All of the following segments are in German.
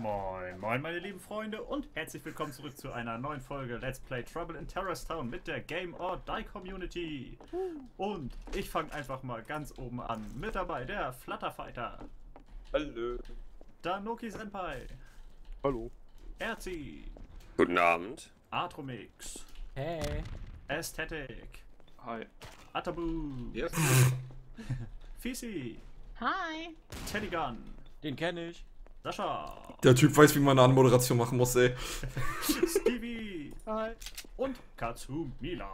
Moin, moin meine lieben Freunde und herzlich willkommen zurück zu einer neuen Folge Let's Play Trouble in Terrorist Town mit der Game or Die Community. Und ich fange einfach mal ganz oben an. Mit dabei der Flutterfighter, Hallo. Danoki Senpai, Hallo. Erzi, Guten Abend. Atromix, Hey. Aesthetic, Hi. Atabu, Yes. Fisi, Hi. Teddygun, Den kenne ich. Sascha, Der Typ weiß, wie man eine Anmoderation machen muss, ey. Stevie Hi. und Katsumila.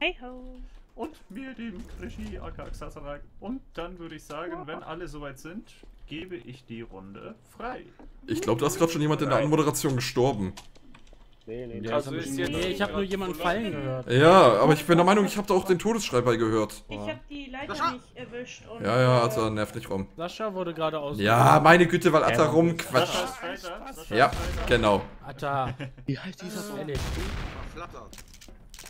Hey ho. Und mir, dem Krischi aka Xasarak. Und dann würde ich sagen, wenn alle soweit sind, gebe ich die Runde frei. Ich glaube, da ist gerade schon jemand in der Anmoderation gestorben. Nee, nee, nee. Also ist jetzt- Nee, ich habe nur jemanden fallen gehört. Ja, aber ich bin der Meinung, ich habe da auch den Todesschrei bei gehört. Ich hab die Leiter nicht erwischt und. Ja, ja, also nerv nicht rum. Sascha wurde gerade aus. Ja, meine Güte, weil Atta Sascha rumquatscht. ist Fighter. Sascha Ja, ist genau. Atta. Wie heißt dieser Song? Ehrlich.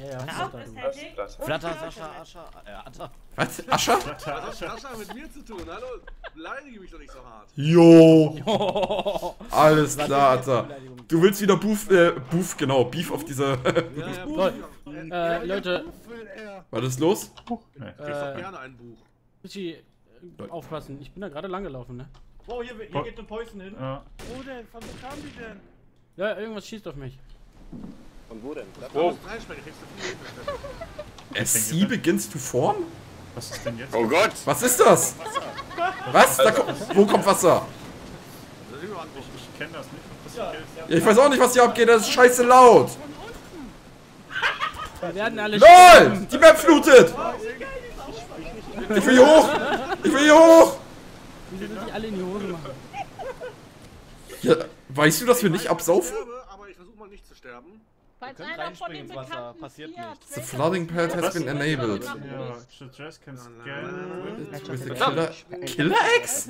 Flatter. Ja, ja, Flatter, du. Flatter, Flirte Sascha. Ascha. Äh, Atta. Was? Ascher? Was hat Sascha mit mir zu tun? Hallo? Beleidige mich doch nicht so hart. Jo, Oh. alles klar, Atta. Du willst wieder Beef, äh, Beef, genau, Beef auf dieser... Ja, ja, Toll. Äh, Leute, Was ist los? Nee. Ich doch äh, gerne ein Buch. Richie, äh, aufpassen. Ich bin da gerade lang gelaufen, ne? Oh, hier, hier geht ein Poison hin. Ja. Wo denn? Von wo kamen die denn? Ja, irgendwas schießt auf mich. Und wo denn? Da Oh. musst du reinspringen, kriegst du viel Hilfe. SC begins to form? Was ist denn jetzt? Oh Gott! Was ist das? Was? Da kommt, wo kommt Wasser? Nicht. Ich kenne das nicht. Was Ja, ich weiß auch nicht, was hier abgeht, das ist scheiße laut. Wir werden alle LOL! Die Map flutet! Ich will hier hoch! Ich will hier hoch! Wieso sind die alle in die Hose machen? Ja, weißt du, dass wir nicht Ich absaufen? sterbe, aber ich versuche mal nicht zu Falls können einer von den ins Wasser, passiert nichts. The flooding pad has been enabled. Ja, Suggest can scan. With the killer... Killer X?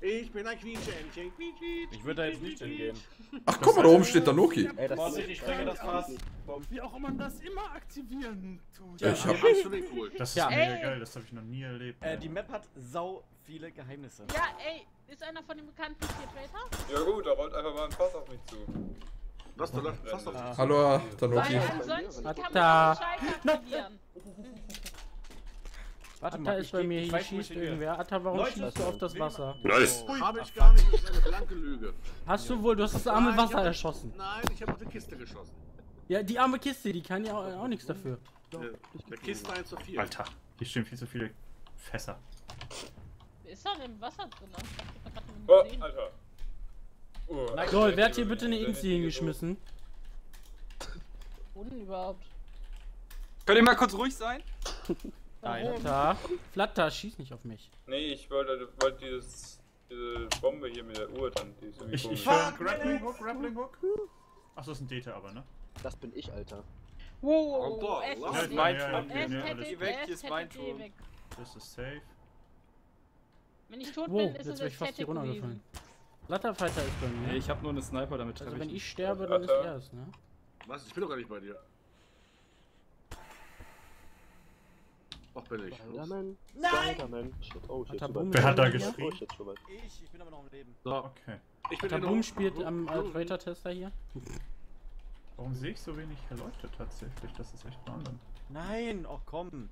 Ich bin ein Quietschentchen. Quietsch, quietsch. Ich würde da jetzt nicht hingehen. Ach, guck mal, da oben steht Danoki. Vorsicht, ich sprenge das Fass. Wie auch immer das immer aktivieren tut. Ja, ich hab... Das ist Ja. mega geil, das habe ich noch nie erlebt. Äh, die Map hat sau viele Geheimnisse. Ja, ey, ist einer von den bekannten vier Tracer? Ja gut, da rollt einfach mal ein Fass auf mich zu. Was du fast auf Ah. Hallo, Danoki. Weil ansonsten kann man Da. den Schalter verlieren. Warte Atta mal, ist bei mir, hier schießt irgendwer. Atta, warum Leute, schießt du auf das Wasser? Nice. Habe ich gar nicht, das ist eine blanke Lüge. Hast du wohl, du hast das arme Nein, Wasser hab- erschossen. Nein, ich habe auf die Kiste geschossen. Ja, die arme Kiste, die kann ja auch, auch nichts dafür. Der, der Kiste 1 zu 4. Alter, hier stehen viel zu viele Fässer. Ist da denn Wasser drin? Ich hab grad Oh, nicht gesehen. Alter. Oh, Lol, wer hat hier bitte eine Inzi hingeschmissen? Wo denn überhaupt? Könnt ihr mal kurz ruhig sein? Alter. Flatter, schieß nicht auf mich. Nee, ich wollte, wollte dieses, diese Bombe hier mit der Uhr dann. Die ist irgendwie Ich, ich komisch. höre Grappling Hook, Grappling Hook. Achso, ist ein Dete aber, ne? Das bin ich, Alter. Wow, boah, Ästhetik. was? Das ist mein Ja, ja, Turm. okay, ne, Ästhetik, Geh weg, hier ist mein Turm. Das ist safe. Wenn ich tot Wow, bin, ist jetzt es ich fast hier runtergefallen. gewesen. Flatterfighter ist bei mir. Nee, ich habe nur eine Sniper, damit also wenn ich ich sterbe, dann ist er es, ne? Was? Ich bin doch gar nicht bei dir. Ach, bin ich. Nein! Shit, oh Boom weit. Wer hat da hier? geschrien? Oh. Ich, ich bin aber noch am Leben. So, Okay. ich bin Atta in Boom der- spielt am äh, Traitor-Tester hier. Warum sehe ich so wenig Leute tatsächlich? Das ist echt Wahnsinn. Nein, oh komm.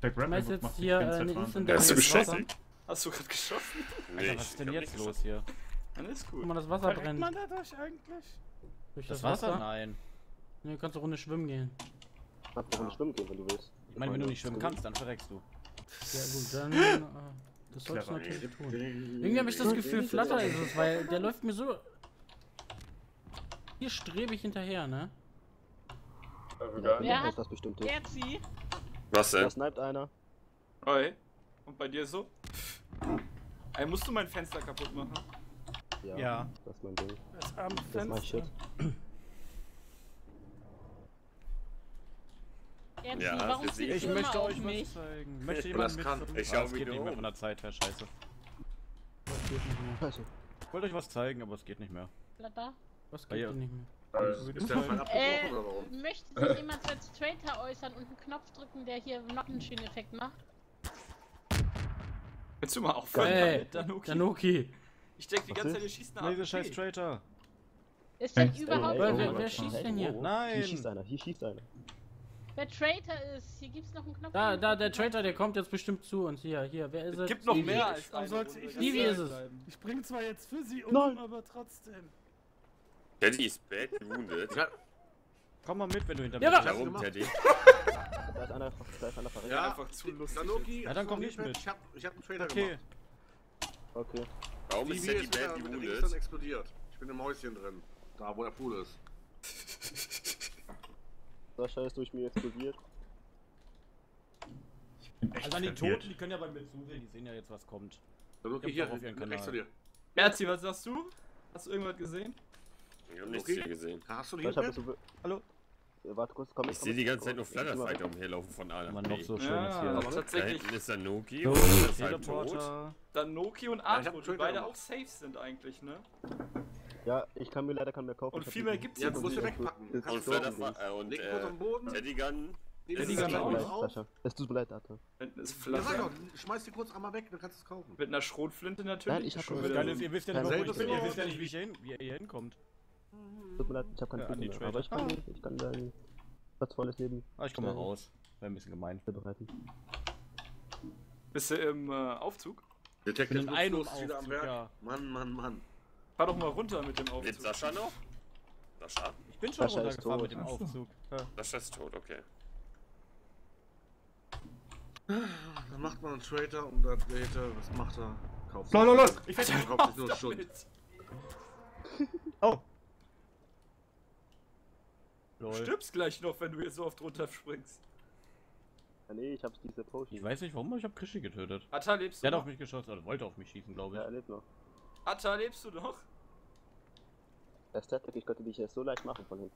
Der Ich Grappling weiß Hook jetzt hier äh, eine Instant. Hast du geschossen? Hast du gerade geschossen? Alter, was ist denn jetzt los hier? Dann ist Guck gut. mal, das Wasser Verreckt brennt. man dadurch eigentlich? Durch Das Wasser? Nein. Ne, du kannst eine Runde schwimmen gehen. Kannst du nicht schwimmen gehen, wenn du willst. Ich meine, wenn du nicht schwimmen kannst, dann verreckst du. Ja gut, dann... Äh, das sollst du natürlich tun. Irgendwie habe ich das Gefühl, Flatter ist es, weil der läuft mir so... Hier strebe ich hinterher, ne? Ja, Wer hat- das bestimmt. Erzi? Was Da denn? sniped einer. Oi. Und bei dir so? Ey, musst du mein Fenster kaputt machen? Ja. Ja. Das ist mein Ding. Das arme Das ist mein Shit. Erzi, Ja, warum Ich du möchte euch mich? was zeigen. Möchte Das jemand mit? kann. Ich ah, schau es geht nicht mehr von der Zeit her, scheiße. Ich wollte euch was zeigen, aber es geht nicht mehr. Flatter? Was Ah, geht ja. denn nicht mehr? Ist der Fall Äh, abgebrochen oder warum? möchte sich jemand als Traitor äußern und einen Knopf drücken, der hier Noppenschieneffekt macht? Willst du mal aufhören? Ey, damit, Danuki? Ich denke die ganze? Zeit, ihr schießt Nee, nach dieser scheiß Traitor. Ist denn Ey, überhaupt. wer- oh wer- wer schießt denn hier? Nein. Hier schießt einer, hier schießt einer. Wer Traitor ist? Hier gibt's noch einen Knopf. Da, da, der Traitor, der kommt jetzt bestimmt zu uns. Hier, hier, wer ist Es es? gibt noch Stevie. mehr als Warum eine sollte ich Stevie ist es. Ich bring zwar jetzt für sie um, Nein. aber trotzdem. Teddy ist bad wounded. Ja, Komm mal mit, wenn du hinter Ja, mir aber- stehst. Warum, Teddy? Da ist einer, da ist einer verreckt. ja. einfach zu lustig Sanoki, Ja, dann komm du noch mit. Ich hab, ich hab einen Trailer Okay. gemacht. Okay. Warum ist Teddy ist mit dem Dings dann wounded? explodiert. Ich bin im Häuschen drin. Da, wo der Pool ist. Sascha ist durch mir explodiert. Also an die verwirrt. Toten, die können ja bei mir zusehen, die sehen ja jetzt, was kommt. Sanoki, Ich hier, auf ihren rechts zu Kanal. dir. Merzi, was sagst du? Hast du irgendwas gesehen? Ich hab nichts Okay. viel gesehen. Hast du die du... Hallo? Äh, Warte kurz, komm Ich sehe die ganze Zeit nur Flatterfighter um. umherlaufen von A nach Man B. noch so schön Ja, ist aber hier. aber Da tatsächlich. hinten ist Sanoki So, und ist halt tot. Teleporter. Dann Noki und ich Arthur, die beide auch safe sind eigentlich, ne? Ja, ich kann mir leider keinen mehr kaufen. Und Ich viel mehr gibt's Ja, jetzt musst nicht. sie wegpacken. Und Flatterfighter und. Teddy Gun. Teddy das Gun ist auch. Es tut mir leid, Arthur. Hinten ist Flatter. schmeiß die kurz einmal weg, dann kannst du es kaufen. Mit einer Schrotflinte natürlich. Nein, ich hab Schon das Das wieder- ihr wisst ja nicht, ich wie, ich hier hin, wie ihr hier hinkommt. Tut mir leid, ich hab keinen Ja, Flügel mehr. Aber ich kann, ich kann dein platzvolles Leben Ah, ich komm mal raus. Wäre ein bisschen gemein. bereiten. Bist du im äh, Aufzug? Ich bin Detective in ist wieder am Aufzug, Werk. ja. Mann, Mann, Mann. Fahr doch mal runter mit dem Lebt Aufzug. Sascha noch? Sascha? Ich bin schon Sascha runtergefahren tot. mit dem Aufzug. Ja. Sascha ist tot, okay. Dann macht man einen Traitor und der Data, was macht er? Kauft Lol, lol, lol. Ich werde kauft sich nur Schund. Oh. Lol. Stirbst gleich noch, wenn du hier so oft runterspringst. Ja, nee, ich hab diese Ich Potion. weiß nicht warum, aber ich habe Krischi getötet. Atta, lebst du Der hat noch? auf mich geschossen, oder wollte auf mich schießen, glaube Ja, ich. er lebt noch. Atta, lebst du noch? Ästhetik, ich könnte dich jetzt so leicht machen von hinten.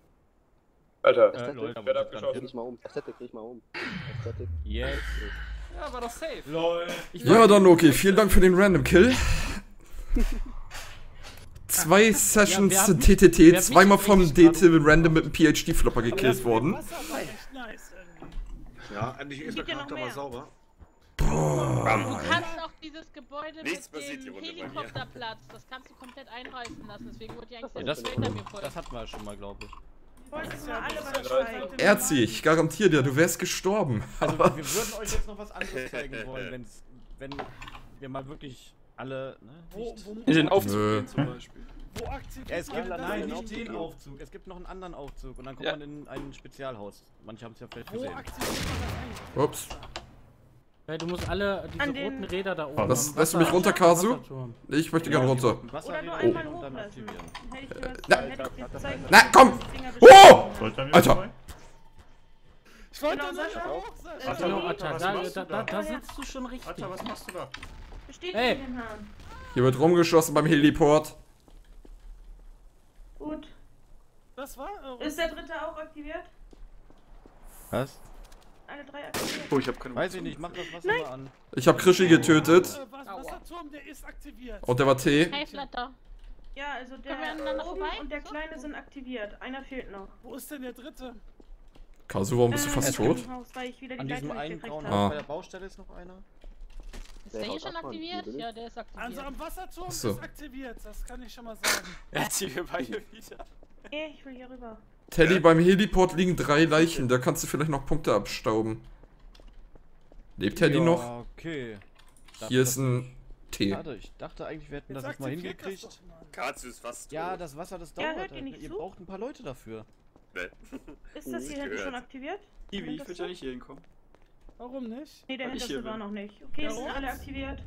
Alter, Äh, hat ich Dreh nicht dich mal um. Ästhetik, dreh dich mal um. Hin. Yes. Ja, war doch safe. Lol. Ja, dann okay. Vielen Dank für den Random Kill. Zwei Sessions mich- TTT, zweimal vom DT Random mit einem PhD-Flopper gekillt worden. Ja, endlich ist der ja Charakter mal sauber. Du Bam. kannst auch dieses Gebäude Nichts mit dem. Helikopterplatz, das kannst du komplett einreißen lassen. Deswegen wurde die eigentlich Ja, das, Traitor mir voll. das hatten wir schon mal, glaube ich. Erzi, ich garantiere dir, du wärst gestorben. Also, Aber wir würden euch jetzt noch was anderes zeigen wollen, wenn's, wenn wir mal wirklich alle. Ne, Wo, nicht- wo, In den Aufzug Nö. gehen zum Beispiel. wo aktiviert Ja, es gibt, nein, denn? nicht den Aufzug. Aufzug. Es gibt noch einen anderen Aufzug und dann kommt Ja. man in ein Spezialhaus. Manche haben es ja vielleicht gesehen. Ups. Ja, du musst alle diese An roten Räder da oben. Am lässt du mich runter, Kasu? Ich möchte gerne runter. Oder nur einmal dann hochlassen. was, Na. Na, komm! Oh! Er Alter. Ich wollte Genau, Sascha. hoch, Sascha. Atta, Genau, da, da, da, da sitzt du schon richtig. Atta, was machst du da? Besteht Hey. in den Haaren. Hier wird rumgeschossen beim Heliport. Gut. Das war äh, Ist der dritte auch aktiviert? Was? Alle drei aktiviert. Oh, ich hab keine Weiß ich nicht, mach das Wasser mal an. Ich habe Krischi getötet. äh, was, Wasserturm, der ist aktiviert. Und der war T. Hey, Flatter. Ja, also der oben vorbei? und der So? Kleine sind aktiviert. Einer fehlt noch. Wo ist denn der dritte? Kasu, warum bist du Äh, fast tot? Haus, weil ich wieder die An diesem einen braunen habe. Ah. Haus bei der Baustelle ist noch einer. Ist Der der hier schon aktiviert? Hier, Ja, der ist aktiviert. Also am Wasserturm So. ist aktiviert, das kann ich schon mal sagen. Merzi, wir beide wieder. Nee, ich will hier rüber. Teddy, beim Heliport liegen drei Leichen. Da kannst du vielleicht noch Punkte abstauben. Lebt Teddy ja, noch? okay. Dachte, Hier ist ein T. Warte, ich dachte eigentlich, wir hätten Jetzt das jetzt mal hingekriegt. Katsu ist fast tot. Ja, das Wasser, das Ja, dauert. hört ihr nicht ihr zu? braucht ein paar Leute dafür. Ist das hier schon aktiviert? Ivi, ich will ja nicht hier hinkommen. Warum nicht? Nee, der ich hinterste war noch nicht. Okay, Ja, sind alle aktiviert.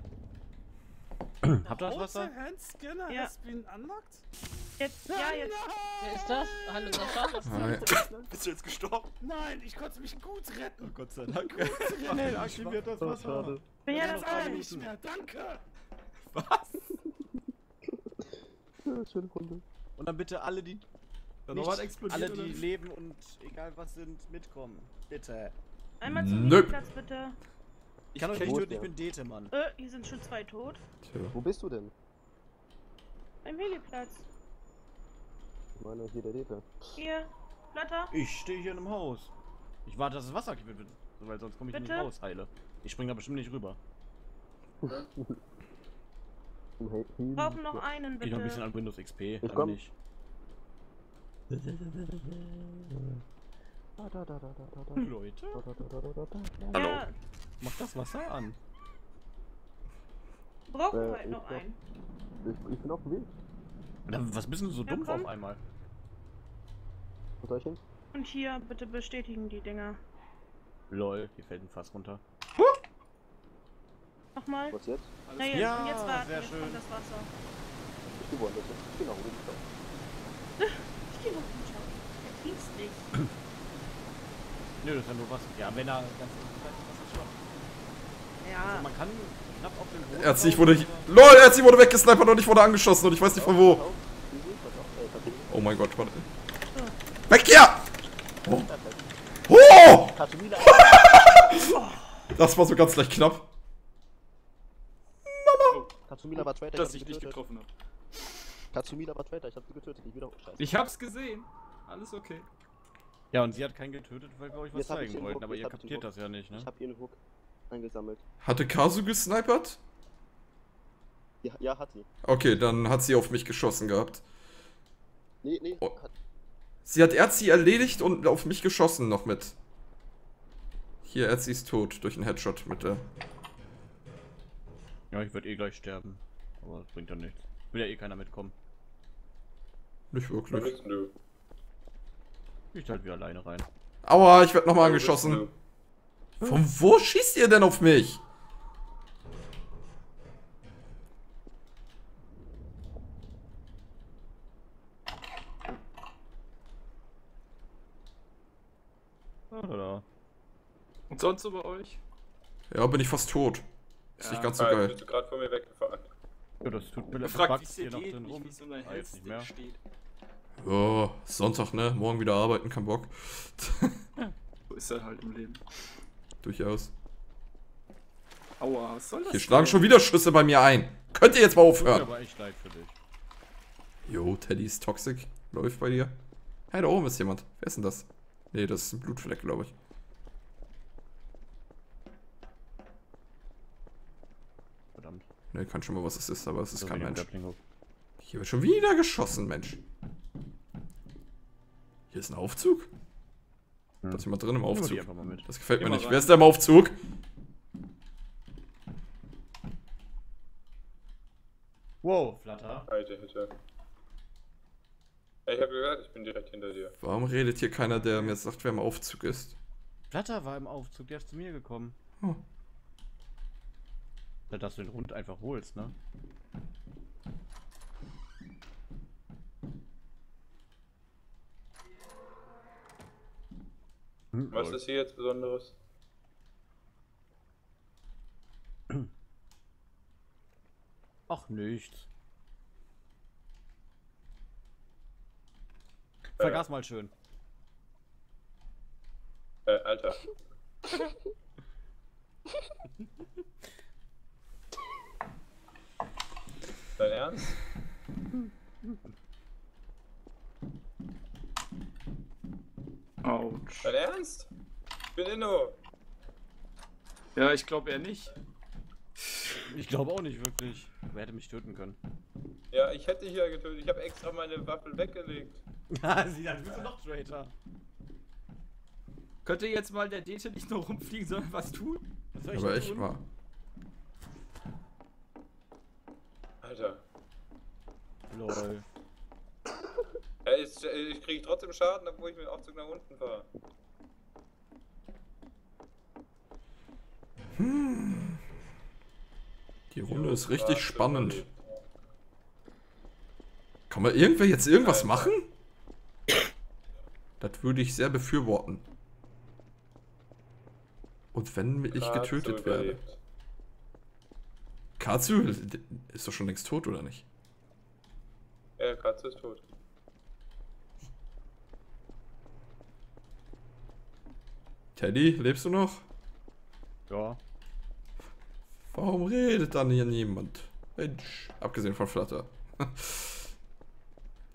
Habt ihr das Wasser? Außer Hand Scanner Ja. has been unlocked? Jetzt, ja, jetzt. Wer ist das? Hallo, Sascha. Bist du jetzt gestorben? Nein, ich konnte mich gut retten. Gott sei Dank. Schnell aktiviert das Oh, schade. Bin ja Ja, dabei. nicht mehr, danke. Ja, schöne Runde. Und dann bitte alle, die Da nicht, noch was explodiert, alle, die leben und egal was sind, mitkommen. Bitte. Einmal zum Nö. Platz bitte. Ich kann euch nicht töten, ich bin Dete, Mann. Äh, hier sind schon zwei tot. Tja. Wo bist du denn? Beim Heliplatz. Ich meine, hier der Dete. Hier, Blatter. Ich stehe hier in einem Haus. Ich warte, dass das Wasser aktiviert wird, weil sonst komme ich Bitte? nicht raus, heile. Ich spring da bestimmt nicht rüber. Wir brauchen noch einen, Geht noch ein bisschen bitte. an Windows XP. Ich dann komm. nicht. Leute. Hallo. Ja, macht das Wasser an. wir brauchen Äh, halt ich noch glaub- einen. Ich, ich bin auf dem Weg. Na, Was bist du so Ja, dumpf komm. auf einmal? Wo soll ich hin? Und hier, bitte bestätigen die Dinger. Lol, hier fällt ein Fass runter. Nochmal. Was jetzt? Na jetzt, Ja, jetzt warten, sehr jetzt schön. kommt das Wasser. Ich bin woanders. Ich bin nach oben gekommen. Ich geh hoch und schau. Vergießt dich. Nö, das ist ja nur Wasser. Ja, wenn er ganz ist. Ja. Also man kann knapp auf den Boden. Erzi, ich wurde. aber- LOL, Erzi wurde weggesnipert und ich wurde angeschossen und ich weiß nicht von wo. Ich Oh mein Gott, warte. Weg hier! Oh! oh! Katsumila! Das war so ganz leicht knapp. Katsumila war Traitor, Dass ich ich dich getroffen habe. Katsumila war Traitor, ich hab sie getötet. Ich wieder Scheiße. Ich hab's gesehen. Alles okay. Ja, und sie hat keinen getötet, weil wir euch was Jetzt hab ich zeigen den wollten, Hook, aber jetzt ihr hab ich den kapiert Hook. das ja nicht, ne? Ich hab ihren Hook eingesammelt. Hatte Kazu gesnipert? Ja, ja, hat sie. Okay, dann hat sie auf mich geschossen gehabt. Nee, nee, Oh. hat, Sie hat Erzi erledigt und auf mich geschossen noch mit. Hier, Erzi ist tot durch einen Headshot mit der. Ja, ich würde eh gleich sterben. Aber das bringt ja nichts. Will ja eh keiner mitkommen. Nicht wirklich. Nö. Ich halt wieder alleine rein. Aua, ich werd nochmal angeschossen. Von wo schießt ihr denn auf mich? Da, da, da. Und sonst so bei euch? Ja, bin ich fast tot. Ist Ja, nicht ganz so geil. bist du gerade von mir weggefahren. Ja, das tut mir leid. Fragt, wie Buggt es hier dir noch geht, drin nicht rum. wie es um dein Ah, jetzt nicht mehr. Steht. Ja, Sonntag, ne? Morgen wieder arbeiten, kein Bock. So ist er halt im Leben. Durchaus. Aua, was soll das? Hier schlagen schon wieder Schüsse bei mir ein. Könnt ihr jetzt mal Tut mir aufhören? aber echt leid für dich. Jo, Teddy ist toxic. Läuft bei dir. Hey, da oben ist jemand. Wer ist denn das? Nee, das ist ein Blutfleck, glaube ich. Verdammt. Ne, kann schon mal, was es ist, aber es ist So kein Mensch. Hier wird schon wieder geschossen, Mensch. Hier ist ein Aufzug? Da ist jemand drin im Aufzug. einfach mal mit. Das gefällt mir nicht. rein. Wer ist da im Aufzug? Wow, Flatter. Alter, Alter. Ja, ich hab gehört, ich bin direkt hinter dir. Warum redet hier keiner, der mir sagt, wer im Aufzug ist? Flatter war im Aufzug, der ist zu mir gekommen. Oh. Dass du den Hund einfach holst, ne? Hm, Was ist hier jetzt Besonderes? Ach, nichts. Äh. Vergaß mal schön. Äh, Alter. Dein Ernst? Autsch. Dein Ernst? Ich bin Inno. Ja, ich glaube eher nicht. Ich glaube auch nicht wirklich. Wer hätte mich töten können? Ja, ich hätte dich ja getötet. Ich habe extra meine Waffel weggelegt. Sie, dann bist du doch Traitor. Könnte jetzt mal der Dete nicht nur rumfliegen, sondern was tun? Was soll ich Aber denn echt tun? mal. Alter. Lol. Ja, ich, ich kriege trotzdem Schaden, obwohl ich mit dem Aufzug nach unten fahre. Die Runde ist Ja, richtig schön spannend. Kann man irgendwer jetzt irgendwas machen? Das würde ich sehr befürworten. Und wenn ich getötet werde. Katsu ist doch schon längst tot, oder nicht? Ja, Katze ist tot. Teddy, lebst du noch? Ja. Warum redet dann hier niemand? Mensch, abgesehen von Flutter.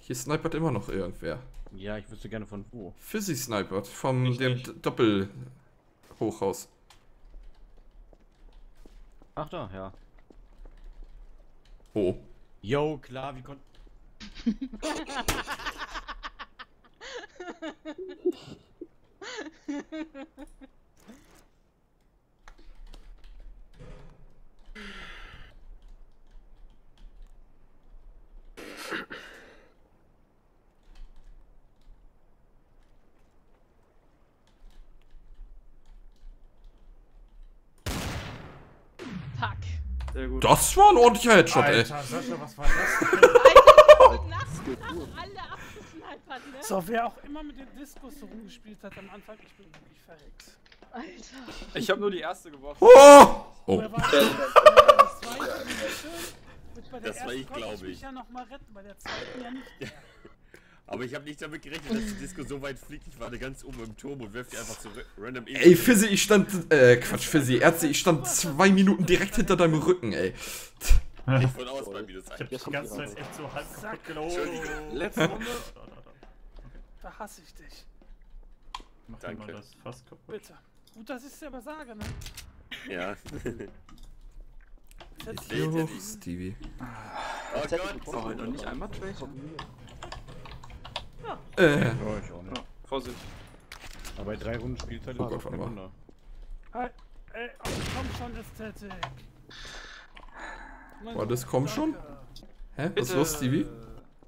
Hier snipert immer noch irgendwer. Ja, ich wüsste gerne von wo. Fizzy snipert vom Ich dem Doppel-Hochhaus. Ach da, ja. Oh. Yo, klar, wie kon... Fuck. Sehr gut. Das war ein ordentlicher Headshot, ey. Alter, Sascha, was war das denn? Nach, nach alle abgesnipert, ne? So, wer auch immer mit dem Diskus so rumgespielt hat am Anfang, ich bin wirklich verreckt. Alter. Ich habe nur die erste geworfen. Oh! Oh. War das? War das der Das war ich, konnte glaub ich mich ich. ja noch mal retten, bei der zweiten ja nicht mehr. Aber ich habe nicht damit gerechnet, dass die Disco so weit fliegt. Ich war da ganz oben im Turm und werf die einfach so ra- random in. Ey, Fizzy, ich stand, äh, Quatsch, Fizzy, Ärzte, ich stand zwei Minuten direkt hinter deinem Rücken, ey. Ich von aus bei minus Ich hab 1. die ganze Zeit echt so halb kaputt gelaufen. Letzte Runde. Da hasse ich dich. Mach Danke. mal das fast kaputt. Bitte. Gut, dass ich es aber sage, ne? Ja. Nee, Jo, Teddy. Stevie. Oh Gott. Oh, noch nicht einmal. Äh, Ja, ich auch nicht. Vorsicht. Aber bei drei Runden Spielzeit Oh ist Gott. Wunder. Hey, ey, oh, komm schon, Ästhetik. War das Gott, komm schon? danke. hä? Was ist los, Stevie?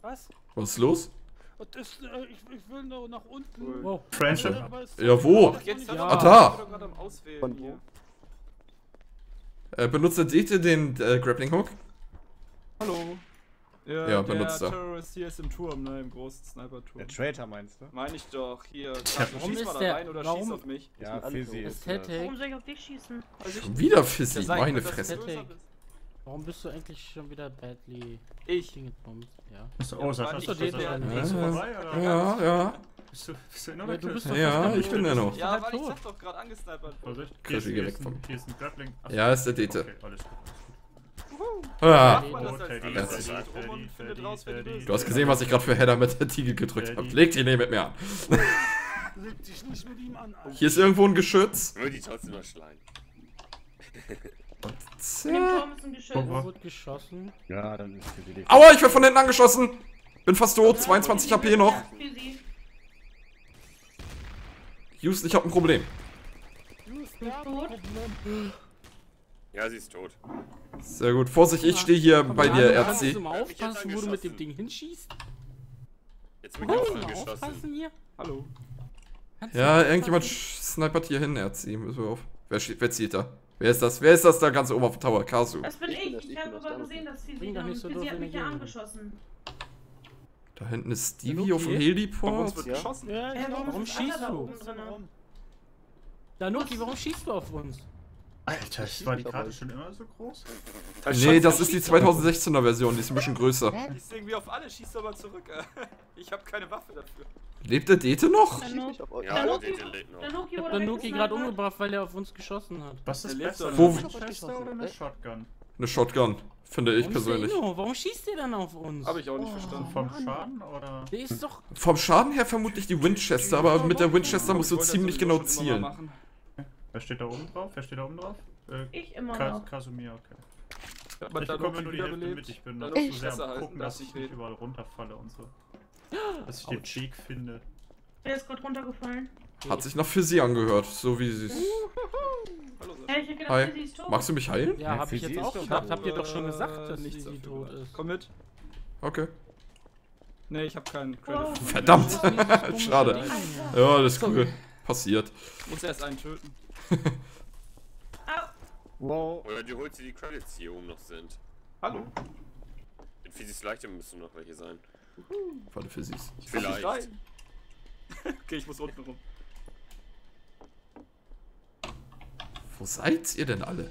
Was? Was ist los? Das, äh, ich, ich will nur nach unten. Wow. Friendship. Ja, wo? Ja. ich- Ah, da. Auswählen Von wo? hier. Äh, benutzt Dete den äh, Grappling Hook? Hallo. Ja, Ja, benutzt der er. Terrorist hier ist im Turm, ne, im großen Sniper-Turm. Der Traitor meinst du? Meine ich doch, hier. Warum schieß ist mal da der- rein oder warum- schieß auf mich. Ja, Fizzy ist. Warum soll ich auf dich schießen? Also ich, Schon wieder Ja, Fizzy, meine Fresse. Bist. Warum bist du eigentlich schon wieder badly Ich. Ja. Oh, Sascha, war ist nicht das so der- bist Ja, du ja. vorbei, oder? Ja, ja. Bist du, bist du in Ja, du bist doch Ja, ich bin der noch. Ja, weil ich sag doch gerade angesnipert. Vorsicht. Hier ist, geh hier, weg ist ein, hier ist ein Grappling. Ach, Ja, ist der Dete. Okay, alles gut. Ah, Oh, du hast gesehen, was ich gerade für Header mit der Tiege gedrückt habe. Leg die nicht mit mir an. Leg dich nicht mit ihm an. Hier ist irgendwo ein Geschütz. Würde die trotzdem noch schlagen. Wo- Wo wird geschossen? Ja, dann ist die. Aua, ich werde von hinten angeschossen. Bin fast tot, 22 HP noch. Sie. Houston, ich hab ein Problem. Tot. Ja, sie ist tot. Sehr gut. Vorsicht, ich stehe hier bei dir, Kannst du Erzi. mal aufpassen, wo du mit dem. Ding hinschießt? Jetzt bin ich auch Kannst du mal angeschossen. aufpassen hier? Hallo. Kannst Ja, irgendjemand snipert hier hin, Erzi. Müssen wir auf. Wer, steht- wer zieht da? Wer ist das? Wer ist das da ganz oben auf dem Tower? Kasu. Das bin Ich bin ich. das, Ich ich habe aber gesehen, dass doch da nicht so doof hat mich ja Energie. angeschossen. Da hinten ist Stevie auf dem hier? Heliport. wird Ja. geschossen. Ja, glaube, warum schießt du? Danuki, warum schießt du auf uns? Alter, war die Karte schon immer so groß? Nee, das ist die 2016er Version, die ist ein bisschen größer. Ich sing wie auf alle, schießt aber zurück. Ich habe keine Waffe dafür. Lebt der Dete noch? Ja, der lebt noch. Ich hab Danuki gerade weggesnipert. umgebracht, weil er auf uns geschossen hat. Was ist besser? Eine Winchester oder eine Shotgun? Eine Shotgun, finde ich Warum persönlich. Ist? Warum schießt der dann auf uns? Habe ich auch nicht verstanden. Vom Schaden oder? Der ist doch. Vom Schaden her vermutlich die Winchester, aber mit der Winchester musst du das ziemlich genau zielen. Wer steht da oben drauf? Wer steht da oben drauf? Äh, Ich immer Ka noch. Kasumir, okay. Aber ich bekomme nur die Hälfte wiederbelebt. mit, ich bin Dann noch zu sehr am halten, gucken, dass ich nicht nicht überall runterfalle und so. Dass ich den Cheek finde. Wer ist gerade runtergefallen? Hat sich nach Physik angehört, so wie sie es. Hallo, Ja, ich hab gedacht, Hi. Tot. Magst du mich heilen? Ja, Ja, hab ich für jetzt sie auch gedacht. tot. Habt ihr doch schon gesagt, dass Äh, nichts sie dafür tot ist. Komm mit. Okay. Nee, ich habe keinen. Credit. Verdammt! Schade. Ja, das ist cool. Passiert. Ich muss erst einen töten. Au. Wow. Oder du holst dir die Credits, die hier oben noch sind. Hallo. In Physis leichter müssen noch welche sein. Warte, nicht Vielleicht. okay, ich muss unten rum. Wo seid ihr denn alle?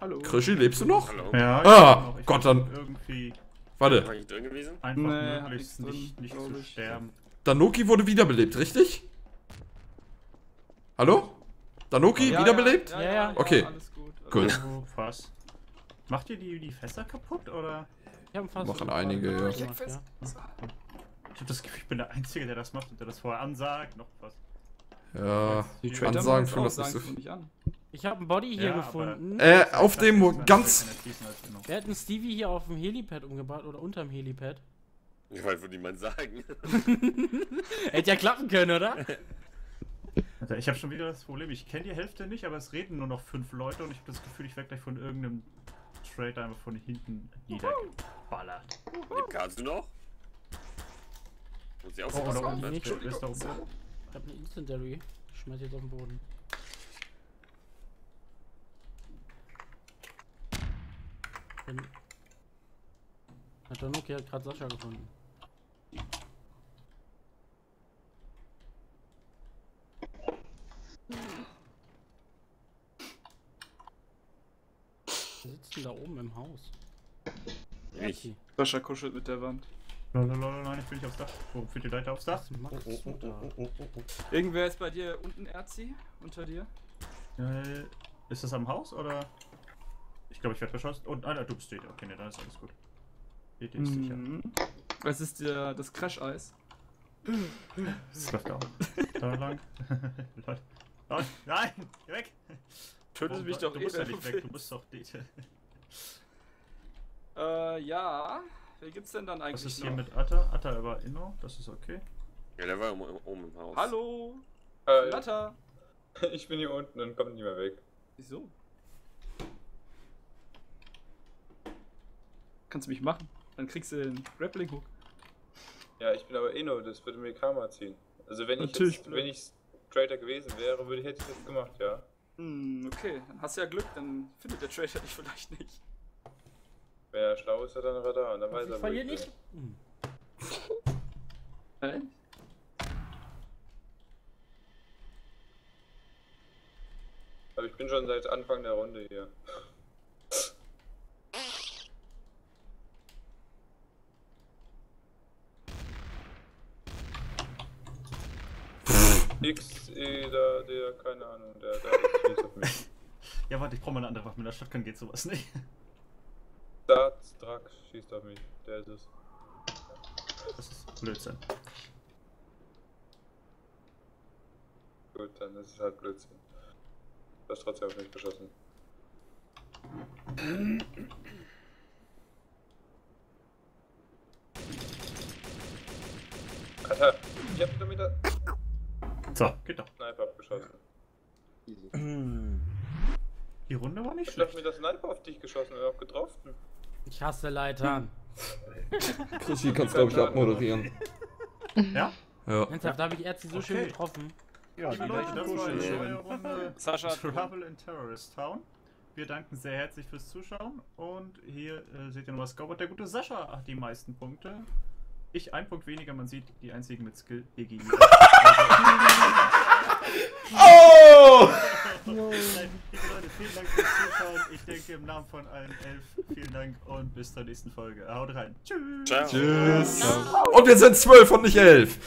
Hallo. Krischi, lebst du noch? Hallo? Ja, Ah, ich bin noch- ich Gott, dann- Irgendwie Warte, War ich drin gewesen? einfach Nee, möglichst nicht, drin, nicht zu sterben. Danoki wurde wiederbelebt, richtig? Hallo? Danoki, Ja, wiederbelebt? Ja, Ja, ja, ja. ja, Okay. Alles gut. Gut. Was? Macht ihr die, die Fässer kaputt oder? Ich hab fast Machen einige, ja. Ich hab das Gefühl, ich bin der Einzige, der das macht und der das vorher ansagt. Noch was. Ja, Die Ansagen tun das nicht so an. Ich habe einen Body hier Ja, gefunden. Äh, auf dem ganz. Wer hat einen Stevie hier auf dem Helipad umgebaut oder unterm Helipad? Ich wollte wohl niemand sagen. Hätte ja klappen können, oder? Alter, ich habe schon wieder das Problem, ich kenne die Hälfte nicht, aber es reden nur noch fünf Leute und ich habe das Gefühl, ich werde gleich von irgendeinem Trader einfach von hinten niedergeballert. Kannst du noch? Muss ich auch Oh, sagen, unten, ne? oben. Ich hab eine Incendiary. Ich schmeiß jetzt auf den Boden. Hat der Nokia hat gerade Sascha gefunden. Wer sitzt denn da oben im Haus? Ich. Sascha kuschelt mit der Wand. Lalalala, Nein, ich bin nicht aufs Dach. Wo führt die Leiter aufs Dach? Was machst du da? Irgendwer ist bei dir unten, Erzi? Unter dir? Äh, ist das am Haus oder? Ich glaube, ich werde verschossen. Und, ah, du bist. Okay, ne, dann ist alles gut. DD ist sicher. Mhm. Was ist der, das Crash-Eis? Das läuft auch. Da lang. Leute. Nein, nein, geh weg! Tötet Oh mich doch du eh, musst ja nicht weg, du bist doch. Äh, ja. Wer gibt's denn dann Was eigentlich ist noch? hier mit Atta? Atta über Inno, das ist okay. Ja, der war oben, oben im Haus. Hallo? Äh, Flatter? ich bin hier unten und komme nicht mehr weg. Wieso? Kannst du mich machen? Dann kriegst du den Grappling Hook. Ja, ich bin aber Inno, das würde mir Karma ziehen. Also wenn ich Natürlich, jetzt, blöd. wenn ich Trader gewesen wäre, würde hätte ich das gemacht, ja. Hm, okay. Dann hast du ja Glück, dann findet der Trader dich vielleicht nicht. Wer schlau ist, hat dann Radar und dann weiß Ich er, wo verliere ich nicht. bin. Hä? Aber ich bin schon seit Anfang der Runde hier. X, E, da, der, keine Ahnung, der, der schießt auf mich. Ja, warte, ich brauche mal eine andere Waffe. Mit der Shotgun geht sowas nicht. Drack schießt auf mich, der ist es. Das ist Blödsinn. Gut, dann ist es halt Blödsinn. Du hast trotzdem auf mich geschossen. Alter, ich hab damit der So, geht doch. Sniper abgeschossen. Die Runde war nicht Ich hab schlecht. mit der Sniper auf dich geschossen und auch getroffen. Ich hasse Leitern. Krischi kannst glaube ich abmoderieren. Ja? Ja. Ernsthaft, da habe ich Erzi so schön Okay. getroffen. Ja, Liebe die Leute, das war schön. neue Runde Sascha Trouble in Terrorist Town. Wir danken sehr herzlich fürs Zuschauen und hier äh, seht ihr noch was Scoreboard. Der gute Sascha hat die meisten Punkte. Ich ein Punkt weniger, man sieht die einzigen mit Skill Iggy. Oh! Liebe Leute, vielen Dank fürs Zuschauen. Ich denke im Namen von allen elf, vielen Dank und bis zur nächsten Folge. Haut rein. Tschüss. Ciao. Tschüss. Und wir sind zwölf und nicht elf.